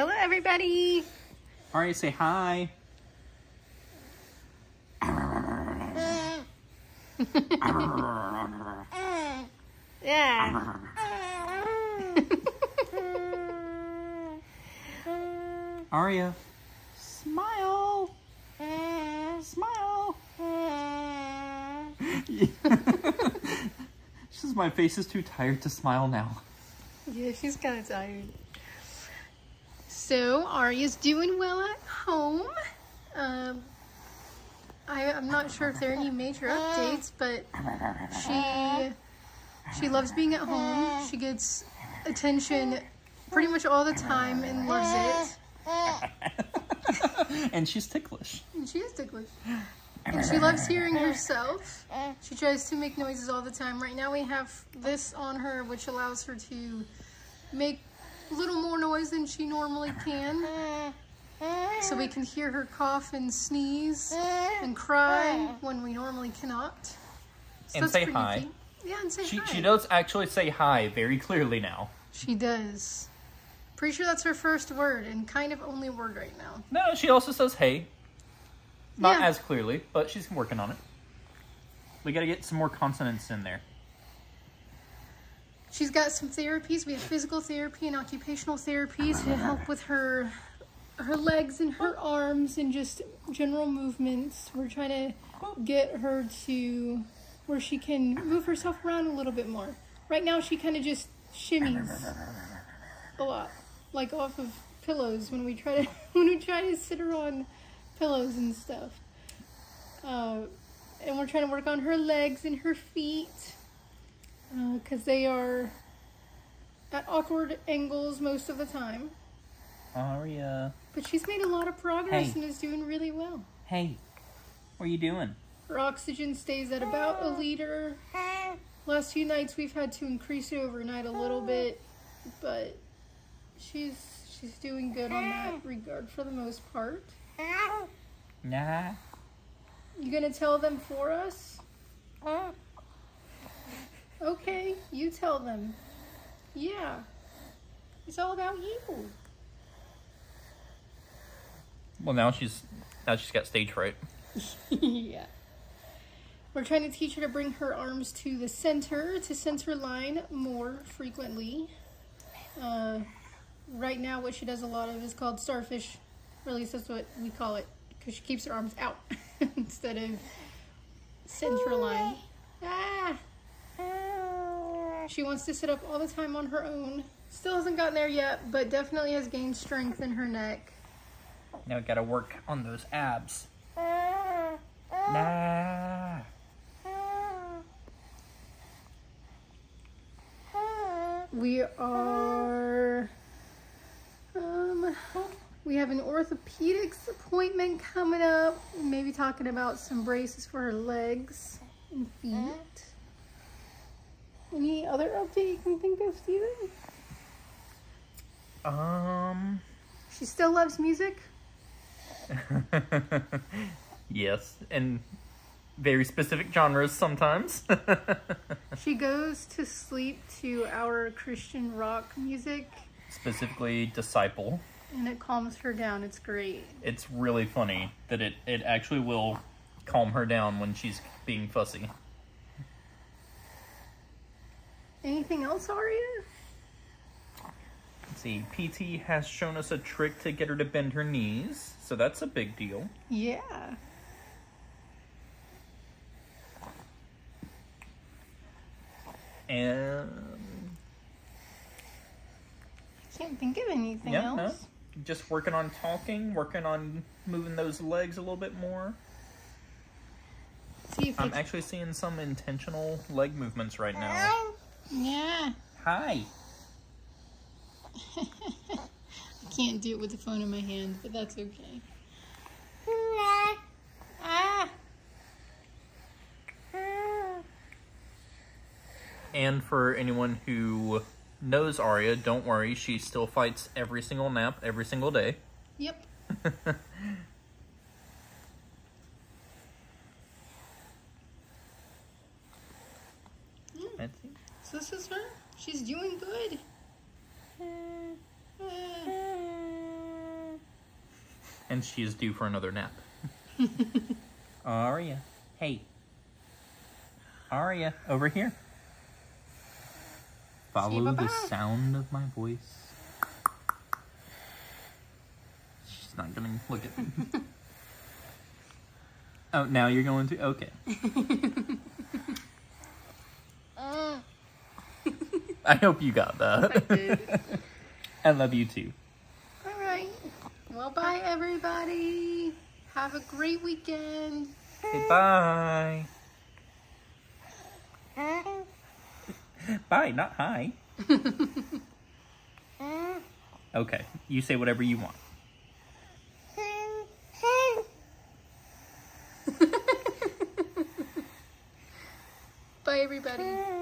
Hello, everybody. Aria, say hi. Yeah. Aria, smile. Smile. she says my face is too tired to smile now. Yeah, she's kind of tired. So Aria's doing well at home. Um, I, I'm not sure if there are any major updates, but she she loves being at home. She gets attention pretty much all the time and loves it. and she's ticklish. And she is ticklish. And she loves hearing herself. She tries to make noises all the time. Right now we have this on her, which allows her to make a little more noise than she normally can. So we can hear her cough and sneeze and cry when we normally cannot. So And say hi. Yeah, and say She, hi. she does actually say hi very clearly now. She does. Pretty sure that's her first word and kind of only word right now. No, she also says hey. Not Yeah. as clearly, but she's working on it. We gotta get some more consonants in there. She's got some therapies. We have physical therapy and occupational therapy to help with her her legs and her arms and just general movements. We're trying to get her to where she can move herself around a little bit more. Right now she kind of just shimmies a lot, like off of pillows when we try to when we try to sit her on pillows and stuff. Uh, and we're trying to work on her legs and her feet Uh, because they are at awkward angles most of the time. Aria. But she's made a lot of progress Hey. and is doing really well. Hey. What are you doing? Her oxygen stays at about a liter. Last few nights we've had to increase it overnight a little bit, but she's she's doing good on that regard for the most part. Nah. You gonna tell them for us? Okay, you tell them. Yeah. It's all about you. Well, now she's now she's got stage fright. yeah. We're trying to teach her to bring her arms to the center, to center line more frequently. Uh, right now, what she does a lot of is called starfish. Or at least that's what we call it, because she keeps her arms out instead of center line. Ah! She wants to sit up all the time on her own. Still hasn't gotten there yet, but definitely has gained strength in her neck. Now we gotta work on those abs. Nah. We are. Um, we have an orthopedics appointment coming up. Maybe talking about some braces for her legs and feet. Any other update you can think of, Steven? Um. She still loves music. yes, and very specific genres sometimes. She goes to sleep to our Christian rock music, Specifically, Disciple. and it calms her down. It's great. It's really funny that it, it actually will calm her down when she's being fussy. Anything else, Aria? Let's see, PT has shown us a trick to get her to bend her knees, so that's a big deal. Yeah. And Can't think of anything yeah, else. no, just working on talking, working on moving those legs a little bit more. See if I'm actually seeing some intentional leg movements right now. Yeah. Hi. I can't do it with the phone in my hand, but that's okay. Ah. And for anyone who knows Aria, don't worry, she still fights every single nap every single day. Yep. Let's see. So this is her. She's doing good. And she is due for another nap. Aria, hey. Aria, over here. Follow the bye-bye. sound of my voice. She's not gonna look at me. oh, now you're going to? Okay. I hope you got that. I did. I love you too. All right. Well, bye, everybody. Have a great weekend. Goodbye. bye. bye, not hi. okay, you say whatever you want. bye, everybody.